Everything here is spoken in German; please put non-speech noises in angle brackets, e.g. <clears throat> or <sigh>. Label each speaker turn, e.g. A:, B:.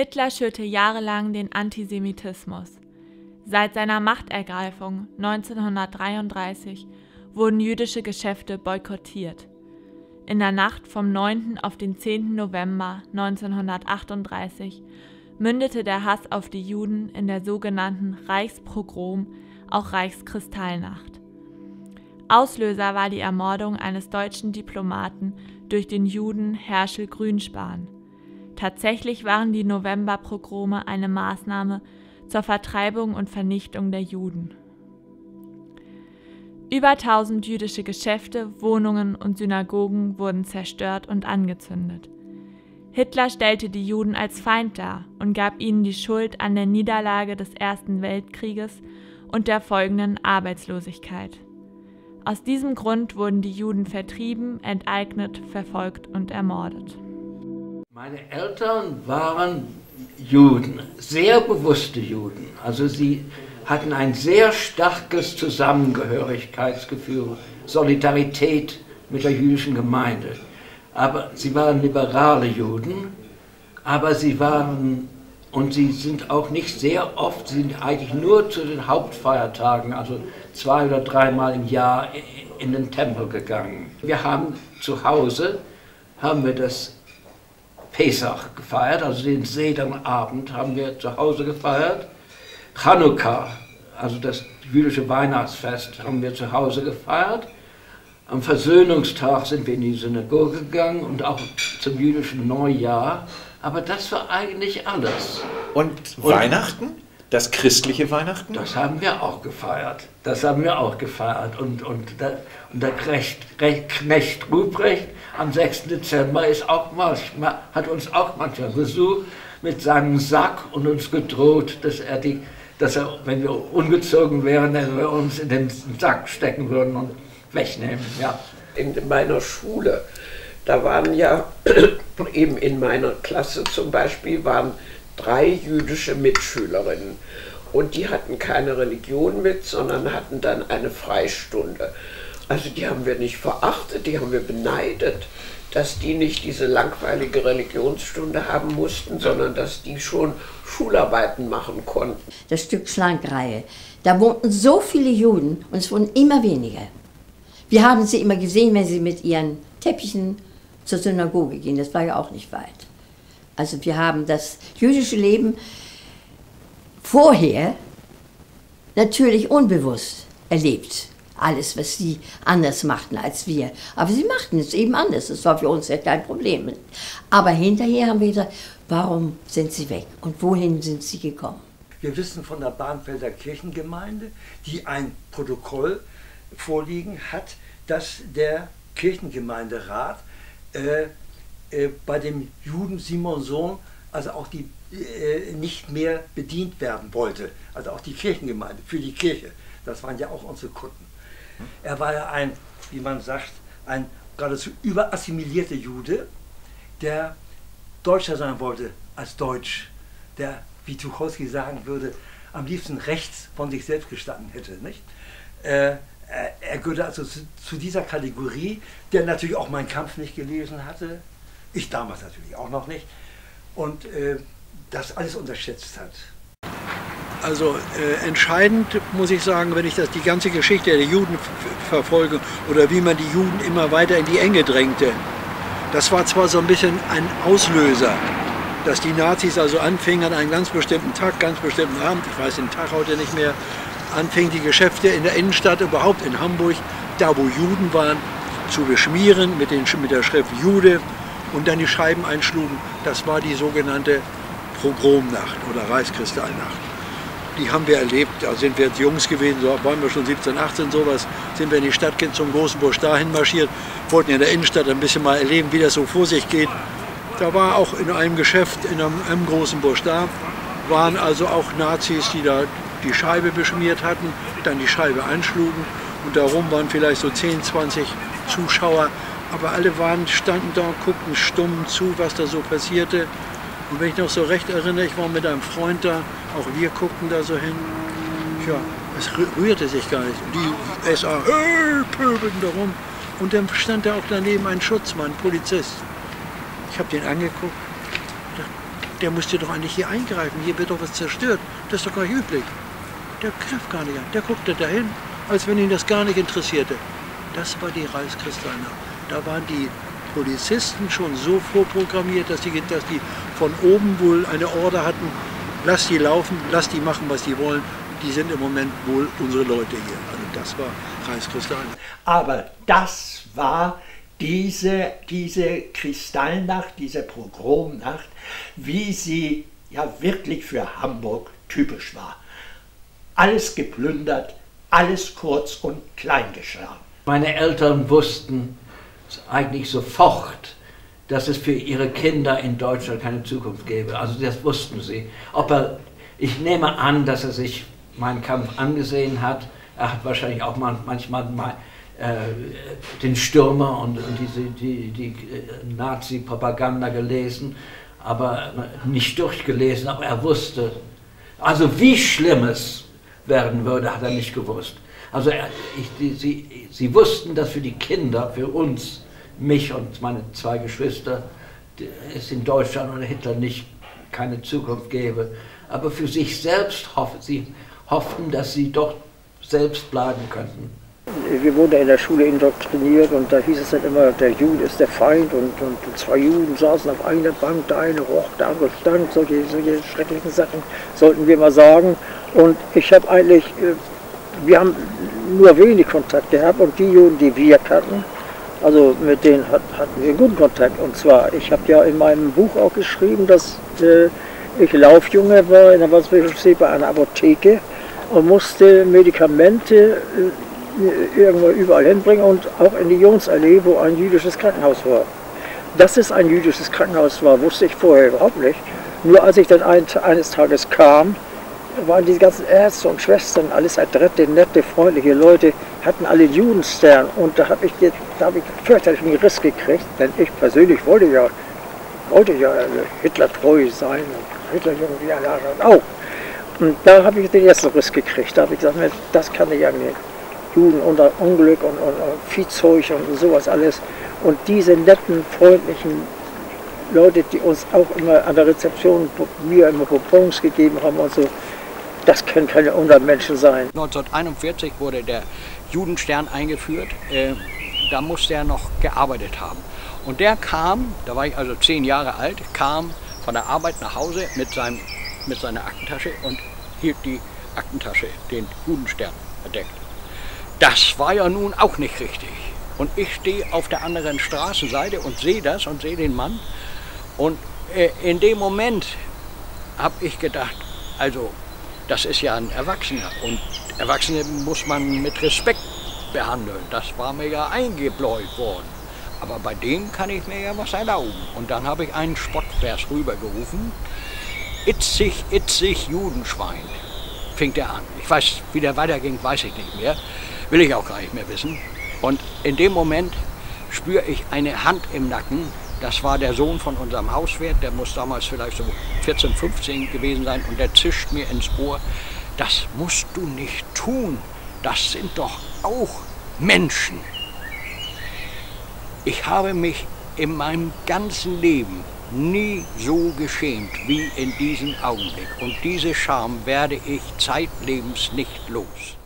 A: Hitler schürte jahrelang den Antisemitismus. Seit seiner Machtergreifung 1933 wurden jüdische Geschäfte boykottiert. In der Nacht vom 9. auf den 10. November 1938 mündete der Hass auf die Juden in der sogenannten Reichspogrom, auch Reichskristallnacht. Auslöser war die Ermordung eines deutschen Diplomaten durch den Juden Herschel Grünspan. Tatsächlich waren die Novemberpogrome eine Maßnahme zur Vertreibung und Vernichtung der Juden. Über 1000 jüdische Geschäfte, Wohnungen und Synagogen wurden zerstört und angezündet. Hitler stellte die Juden als Feind dar und gab ihnen die Schuld an der Niederlage des Ersten Weltkrieges und der folgenden Arbeitslosigkeit. Aus diesem Grund wurden die Juden vertrieben, enteignet, verfolgt und ermordet.
B: Meine Eltern waren Juden, sehr bewusste Juden. Also sie hatten ein sehr starkes Zusammengehörigkeitsgefühl, Solidarität mit der jüdischen Gemeinde. Aber sie waren liberale Juden, aber sie waren, und sie sind auch nicht sehr oft, sie sind eigentlich nur zu den Hauptfeiertagen, also zwei oder dreimal im Jahr in den Tempel gegangen. Wir haben zu Hause, haben wir das Pesach gefeiert, also den Sederabend haben wir zu Hause gefeiert. Chanukka, also das jüdische Weihnachtsfest, haben wir zu Hause gefeiert. Am Versöhnungstag sind wir in die Synagoge gegangen und auch zum jüdischen Neujahr. Aber das war eigentlich alles.
C: Und, und Weihnachten? Das christliche Weihnachten?
B: Das haben wir auch gefeiert. Das haben wir auch gefeiert. Und, und, der, und der Knecht, Knecht Ruprecht am 6. Dezember ist auch manchmal, hat uns auch manchmal besucht mit seinem Sack und uns gedroht, dass er die dass er, wenn wir ungezogen wären, dass wir uns in den Sack stecken würden und wegnehmen. Ja.
D: In meiner Schule, da waren ja <clears throat> eben in meiner Klasse zum Beispiel waren drei jüdische Mitschülerinnen und die hatten keine Religion mit, sondern hatten dann eine Freistunde. Also die haben wir nicht verachtet, die haben wir beneidet dass die nicht diese langweilige Religionsstunde haben mussten, sondern dass die schon Schularbeiten machen konnten.
E: Das Stück Schlankreihe, da wohnten so viele Juden und es wurden immer weniger. Wir haben sie immer gesehen, wenn sie mit ihren Teppichen zur Synagoge gingen. Das war ja auch nicht weit. Also wir haben das jüdische Leben vorher natürlich unbewusst erlebt alles, was sie anders machten als wir. Aber sie machten es eben anders. Das war für uns ja kein Problem. Aber hinterher haben wir gesagt, warum sind sie weg und wohin sind sie gekommen?
F: Wir wissen von der Bahnfelder Kirchengemeinde, die ein Protokoll vorliegen hat, dass der Kirchengemeinderat äh, äh, bei dem Juden Simon Sohn also auch die äh, nicht mehr bedient werden wollte, also auch die Kirchengemeinde für die Kirche. Das waren ja auch unsere Kunden. Er war ja ein, wie man sagt, ein geradezu überassimilierter Jude, der Deutscher sein wollte als Deutsch, der, wie Tucholsky sagen würde, am liebsten rechts von sich selbst gestanden hätte. Nicht? Äh, er gehörte also zu, zu, dieser Kategorie, der natürlich auch meinen Kampf nicht gelesen hatte, ich damals natürlich auch noch nicht, und äh, das alles unterschätzt hat.
G: Also äh, entscheidend muss ich sagen, wenn ich das die ganze Geschichte der Juden verfolge oder wie man die Juden immer weiter in die Enge drängte. Das war zwar so ein bisschen ein Auslöser, dass die Nazis also anfingen an einem ganz bestimmten Tag, ganz bestimmten Abend, ich weiß den Tag heute nicht mehr, anfingen die Geschäfte in der Innenstadt, überhaupt in Hamburg, da wo Juden waren, zu beschmieren mit, den, mit der Schrift Jude und dann die Scheiben einschlugen. Das war die sogenannte Pogromnacht oder Reichskristallnacht die haben wir erlebt. Da sind wir Jungs gewesen, so waren wir schon 17, 18 sowas, sind wir in die Stadt zum großen Bursch dahin marschiert, wollten in der Innenstadt ein bisschen mal erleben, wie das so vor sich geht. Da war auch in einem Geschäft in einem, einem großen Bursch da, waren also auch Nazis, die da die Scheibe beschmiert hatten, dann die Scheibe einschlugen und darum waren vielleicht so 10, 20 Zuschauer, aber alle waren, standen da und guckten stumm zu, was da so passierte. Und wenn ich noch so recht erinnere, ich war mit einem Freund da, auch wir guckten da so hin. Tja, es rührte sich gar nicht. Die SA, hey, pöbeln da rum. Und dann stand da auch daneben ein Schutzmann, Polizist. Ich habe den angeguckt. Der müsste doch eigentlich hier eingreifen, hier wird doch was zerstört, das ist doch gar nicht üblich. Der griff gar nicht an, der guckte dahin, als wenn ihn das gar nicht interessierte. Das war die Reichskristallnacht. Da waren die Polizisten schon so vorprogrammiert, dass die, dass die von oben wohl eine Order hatten, lass die laufen, lass die machen, was die wollen. Die sind im Moment wohl unsere Leute hier. Also das war Reichskristall.
H: Aber das war diese, diese Kristallnacht, diese Pogromnacht, wie sie ja wirklich für Hamburg typisch war. Alles geplündert, alles kurz und klein geschlagen.
B: Meine Eltern wussten eigentlich sofort, dass es für ihre Kinder in Deutschland keine Zukunft gäbe. Also das wussten sie. Ob er, ich nehme an, dass er sich meinen Kampf angesehen hat. Er hat wahrscheinlich auch manchmal mal, äh, den Stürmer und, und diese, die, die äh, Nazi-Propaganda gelesen, aber nicht durchgelesen, aber er wusste. Also wie schlimm es werden würde, hat er nicht gewusst. Also er, ich, die, sie, sie wussten, dass für die Kinder, für uns, mich und meine zwei Geschwister, es in Deutschland unter Hitler nicht keine Zukunft gäbe. Aber für sich selbst hoffen sie hofften, dass sie doch selbst bleiben könnten.
I: Wir wurden in der Schule indoktriniert und da hieß es dann immer, der Jude ist der Feind und, und zwei Juden saßen auf einer Bank, der eine roch, der andere stank, solche, solche schrecklichen Sachen sollten wir mal sagen. Und ich habe eigentlich, äh, wir haben nur wenig Kontakt gehabt und die Juden, die wir kannten, also mit denen hat, hatten wir guten Kontakt. Und zwar, ich habe ja in meinem Buch auch geschrieben, dass äh, ich Laufjunge war in der Wasserbischofssee bei einer Apotheke und musste Medikamente äh, irgendwo überall hinbringen und auch in die Jonsallee, wo ein jüdisches Krankenhaus war. Dass es ein jüdisches Krankenhaus war, wusste ich vorher überhaupt nicht. Nur als ich dann eines Tages kam, waren die ganzen Ärzte und Schwestern, alles adrette, nette, freundliche Leute, hatten alle Judenstern und da habe ich, hab ich fürchterlich einen Riss gekriegt, denn ich persönlich wollte ja, wollte ja Hitler treu sein und Hitler irgendwie alle anderen auch. Und da habe ich den ersten Riss gekriegt, da habe ich gesagt, das kann ich ja nicht. Juden unter Unglück und, und, und Viehzeug und sowas alles. Und diese netten, freundlichen Leute, die uns auch immer an der Rezeption mir immer Bonbons gegeben haben und so, das können keine Untermenschen sein.
J: 1941 wurde der Judenstern eingeführt. Äh, da musste er noch gearbeitet haben. Und der kam, da war ich also zehn Jahre alt, kam von der Arbeit nach Hause mit, seinem, mit seiner Aktentasche und hielt die Aktentasche, den Judenstern, verdeckt. Das war ja nun auch nicht richtig. Und ich stehe auf der anderen Straßenseite und sehe das und sehe den Mann. Und äh, in dem Moment habe ich gedacht, also das ist ja ein Erwachsener und Erwachsene muss man mit Respekt behandeln. Das war mir ja eingebläut worden. Aber bei dem kann ich mir ja was erlauben. Und dann habe ich einen Spottvers rübergerufen. Itzig, itzig, Judenschwein, fing der an. Ich weiß, wie der weiterging, weiß ich nicht mehr. Will ich auch gar nicht mehr wissen. Und in dem Moment spüre ich eine Hand im Nacken das war der Sohn von unserem Hauswirt, der muss damals vielleicht so 14, 15 gewesen sein und der zischt mir ins Ohr, das musst du nicht tun, das sind doch auch Menschen. Ich habe mich in meinem ganzen Leben nie so geschämt wie in diesem Augenblick und diese Scham werde ich zeitlebens nicht los.